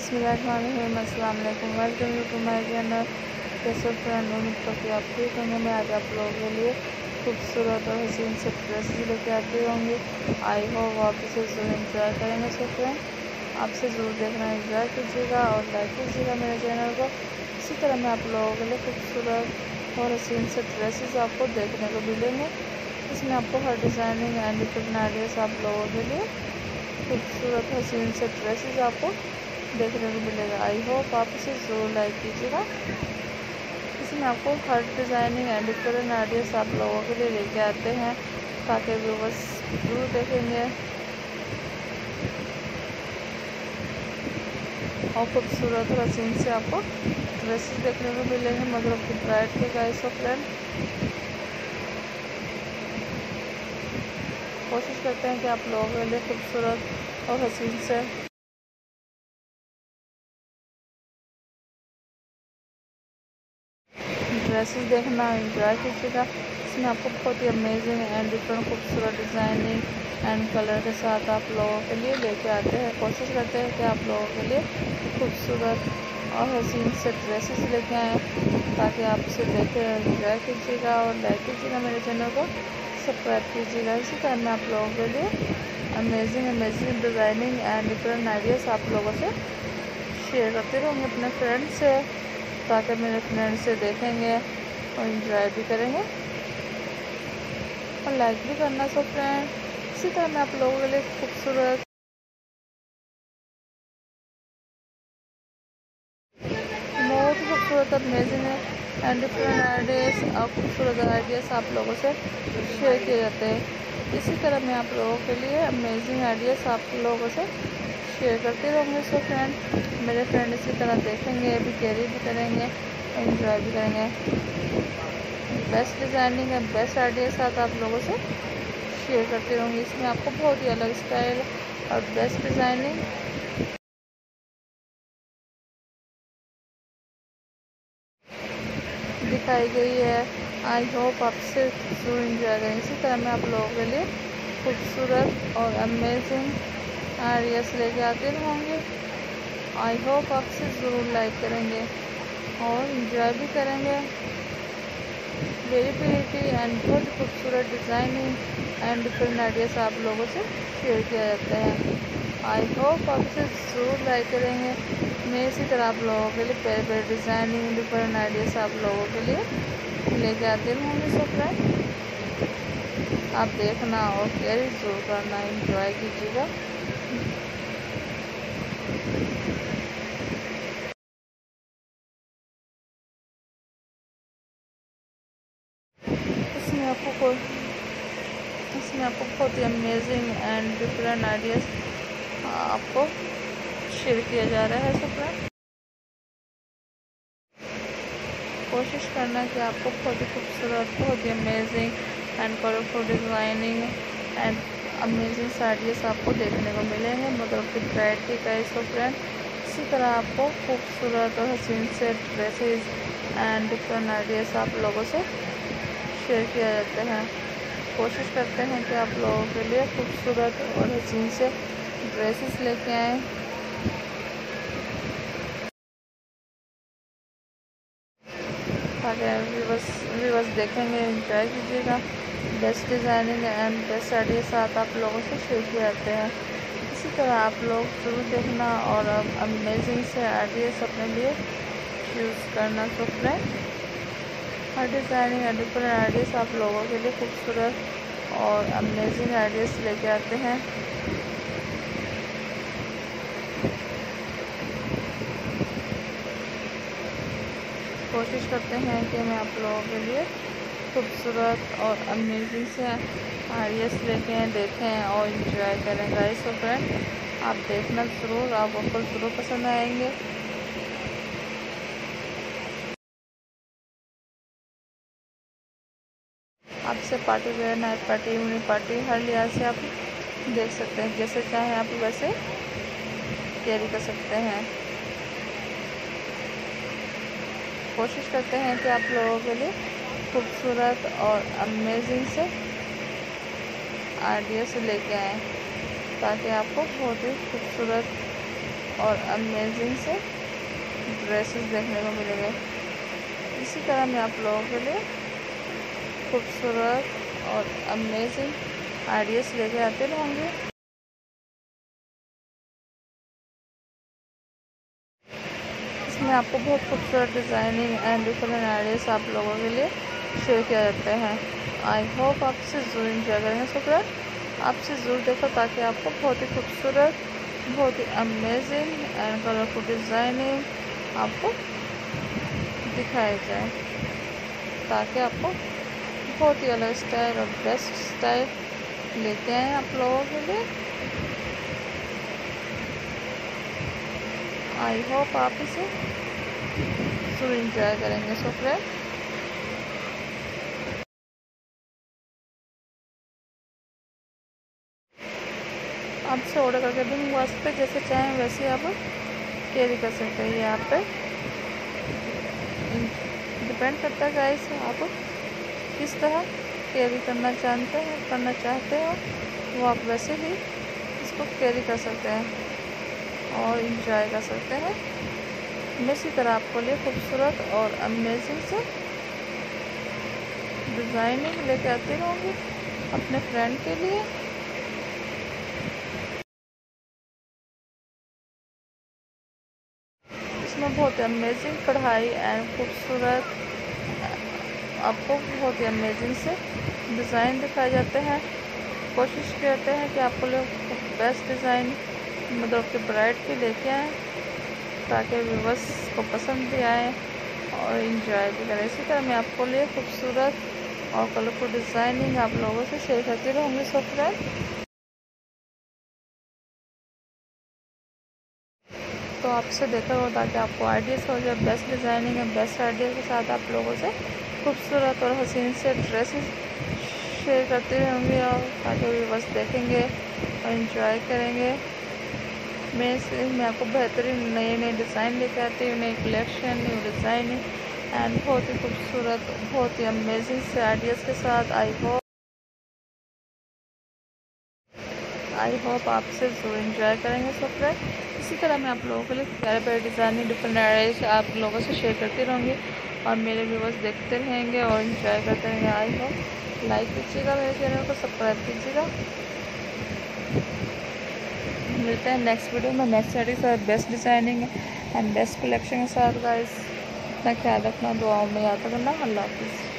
बसमीम अल्लाम welcome to my channel कैसे फ्रेंड उम्मीद करती आप ठीक होंगे मैं आज आप लोगों के लिए खूबसूरत और हसीन से ड्रेसेस लेके आती होंगी आई होप आप इसे ज़रूर इंजॉय करेंगे सो फ्रेंड आपसे ज़रूर देखना इंजॉय कीजिएगा और लाइक कीजिएगा मेरे चैनल को इसी तरह मैं आप लोगों के लिए खूबसूरत और हसीन से ड्रेसेस आपको देखने को मिलेंगे इसमें आपको हर डिज़ाइनिंग एंड डिफरेंट आइडियाज़ आप लोगों के लिए खूबसूरत हसीन से ड्रेसेस आपको देखने को मिलेगा। आई होप आप इसे ज़रूर लाइक कीजिएगा। इसमें आपको हर डिज़ाइनिंग एंड डिफरेंट आइडियाज़ आप लोगों के लिए लेके आते हैं, ताकि व्यूवर्स ज़रूर देखेंगे। और खूबसूरत और हसीन से आपको ड्रेसेस देखने को मिलेंगे मतलब कि ब्राइड के गाइस ऑफ़ फ्रेंड कोशिश करते हैं कि आप लोगों के लिए खूबसूरत और हसीन से ड्रेसेस देखना इंजॉय कीजिएगा। इसमें आपको बहुत ही अमेजिंग एंड डिफरेंट खूबसूरत डिज़ाइनिंग एंड कलर के साथ आप लोगों के लिए लेके आते हैं। कोशिश करते हैं कि आप लोगों के लिए खूबसूरत और हसीन से ड्रेसेस लेके आएँ ताकि आप इसे देखें इंजॉय कीजिएगा और लाइक कीजिएगा मेरे चैनल को। सब्सक्राइब कीजिएगा। इसी तरह मैं आप लोगों के लिए amazing amazing designing and different ideas आप लोगों से शेयर करते रहूँगी अपने फ्रेंड्स से। ताकि मेरे फ्रेंड से देखेंगे और इंजॉय भी करेंगे। और लाइक भी करना सब फ्रेंड इसी तरह मैं आप लोगों के लिए खूबसूरत बहुत अमेजिंग है। एंड डिफरेंट आइडियाज़ और खूबसूरत आइडियाज़ आप लोगों से शेयर किए जाते हैं। इसी तरह मैं आप लोगों के लिए अमेजिंग आइडियाज़ आप लोगों से शेयर करते रहूँगे। सो फ्रेंड मेरे फ्रेंड इसी तरह देखेंगे भी कैरी भी करेंगे इंजॉय भी करेंगे। बेस्ट डिज़ाइनिंग है बेस्ट आइडिया साथ आप लोगों से शेयर करते रहूँगी। इसमें आपको बहुत ही अलग स्टाइल और बेस्ट डिज़ाइनिंग दिखाई गई है। आई होप आपसे ज़रूर इंजॉय करें। इसी तरह मैं आप लोगों के लिए खूबसूरत और अमेजिंग आइडियाज़ लेके आते रहूँगी। आई होप आपसे ज़रूर लाइक करेंगे और इंजॉय भी करेंगे। वेरी प्रीटी एंड बहुत खूबसूरत डिज़ाइनिंग एंड डिफरेंट आइडियाज़ आप लोगों से शेयर किया जाता है। आई होप आपसे ज़रूर लाइक करेंगे। मैं इसी तरह आप लोगों के लिए प्यारे प्यारे डिज़ाइनिंग डिफरेंट आइडियाज़ आप लोगों के लिए लेके आते रहूँगी फ्रेंड आप देखना और कैरी ज़रूर करना इंजॉय कीजिएगा। इसमें आपको कोई, इसमें आपको बहुत ही अमेजिंग एंड डिफरेंट आइडियाज़ आपको शेयर किया जा रहा है सब कोशिश करना कि आपको बहुत ही खूबसूरत बहुत ही amazing and colourful designing and amazing saris आपको देखने को मिले हैं। मतलब कि वैरायटी का इसको फ्रेंड इसी तरह आपको खूबसूरत और हसीन से ड्रेसेस एंड डिफरेंट आइडियाज़ आप लोगों से शेयर किया जाता है। कोशिश करते हैं कि आप लोगों के लिए खूबसूरत और हसीन से ड्रेसेस लेके आएँ। व्यूवर्स देखेंगे इंजॉय कीजिएगा। Best designing and best idea साथ आप लोगों से शेयर किए जाते हैं। इसी तरह आप लोग ज़रूर देखना और अब अमेजिंग से आइडियाज़ अपने लिए चूज़ करना तो फ्रेंड हर डिज़ाइनिंग एंड डिफरेंट आइडियाज़ आप लोगों के लिए खूबसूरत और अमेजिंग आइडियाज़ लेके आते हैं। कोशिश करते हैं कि मैं आप लोगों के लिए खूबसूरत और अमेजिंग से आरियस लेके देखें और इंजॉय करें गाइस और फ्रेंड आप देखना ज़रूर, आप आपको ज़रूर पसंद आएँगे। आपसे party wear night party evening party हर लिहाज से आप देख सकते हैं। जैसे चाहें आप वैसे कैरी कर सकते हैं। कोशिश करते हैं कि आप लोगों के लिए खूबसूरत और अमेजिंग से आइडिया से लेके आए ताकि आपको बहुत ही खूबसूरत और अमेजिंग से ड्रेसेस देखने को मिलेंगे। इसी तरह मैं आप लोगों के लिए खूबसूरत और अमेजिंग आइडियाज़ लेके आते रहूँगी। इसमें आपको बहुत खूबसूरत डिज़ाइनिंग एंड डिफरेंट आइडियाज़ आप लोगों के लिए शेयर किया जाता है। आई होप आपसे ज़रूर इंजॉय करेंगे फ्रेंड आपसे ज़रूर देखो ताकि आपको बहुत ही खूबसूरत, बहुत ही अमेजिंग एंड कलरफुल डिज़ाइनिंग आपको दिखाई जाए। ताकि आपको बहुत ही अलग स्टाइल और बेस्ट स्टाइल लेके आए आप लोगों के लिए। आई होप आप इसे ज़रूर इंजॉय करेंगे सो फ्रेंड आपसे ऑर्डर करके भी मंगवा सकते जैसे चाहें वैसे आप कैरी कर सकते हैं यहाँ पे। डिपेंड करता है गाइस आप किस तरह कैरी करना चाहते हैं, करना चाहते हो, वो आप वैसे ही इसको कैरी कर सकते हैं और इंजॉय कर सकते हैं। मैं इसी तरह आपको लिए खूबसूरत और अमेजिंग से डिज़ाइनिंग लेके आती रहूँगी अपने फ्रेंड के लिए। इसमें बहुत ही अमेजिंग कढ़ाई एंड खूबसूरत, आपको बहुत ही अमेजिंग से डिज़ाइन दिखाए जाते हैं। कोशिश करते हैं कि आपको लोग बेस्ट डिज़ाइन मतलब आपके ब्राइड के लेके आए। ताकि व्यवर्स को पसंद भी आए और इन्जॉय भी करें। इसी तरह मैं आपको लिए खूबसूरत और कलरफुल डिज़ाइनिंग आप लोगों से शेयर करती रहूँगी सब फ्रेंड तो आपसे देखा हो ताकि आपको आइडियाज़ हो जाए बेस्ट डिज़ाइनिंग है बेस्ट आइडिया के साथ आप लोगों से खूबसूरत और हसीन से ड्रेसेस शेयर करती रहूँगी और ताकि बस देखेंगे और इन्जॉय करेंगे। मैं से मैं आपको बेहतरीन नए नए डिज़ाइन आती हूँ, नई कलेक्शन न्यू डिज़ाइन एंड बहुत ही खूबसूरत, बहुत ही अमेजिंग से आइडियाज़ के साथ आई होप आई होप आप आपसे ज़रूर इन्जॉय करेंगे सब फ्रेंड इसी तरह मैं आप लोगों के लिए प्यारे प्यारे डिज़ाइन डिफरेंट आइडियाज़ आप लोगों से शेयर करती रहूँगी। और मेरे व्यूवर्स देखते रहेंगे और इन्जॉय करते रहेंगे। आई होप लाइक कीजिएगा मेरे चैनल को सब्सक्राइब कीजिएगा। मिलते हैं नेक्स्ट वीडियो में। नेक्स्ट साड़ी के साथ best designing and best collection के साथ गाइस अपना ख्याल रखना, दुआओं में याद करना अल्लाह हाफिज़।